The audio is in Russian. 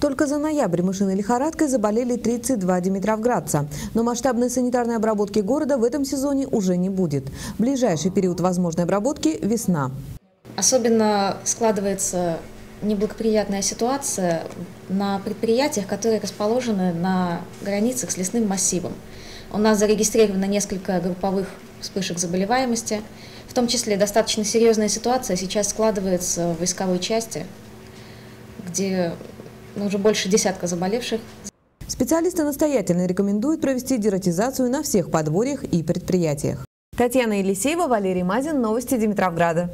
Только за ноябрь мышиной лихорадкой заболели 32 димитровградца. Но масштабной санитарной обработки города в этом сезоне уже не будет. Ближайший период возможной обработки – весна. Особенно складывается неблагоприятная ситуация на предприятиях, которые расположены на границах с лесным массивом. У нас зарегистрировано несколько групповых вспышек заболеваемости, в том числе достаточно серьезная ситуация сейчас складывается в войсковой части, где уже больше десятка заболевших. Специалисты настоятельно рекомендуют провести дератизацию на всех подворьях и предприятиях. Татьяна Елисеева, Валерий Мазин, Новости Димитровграда.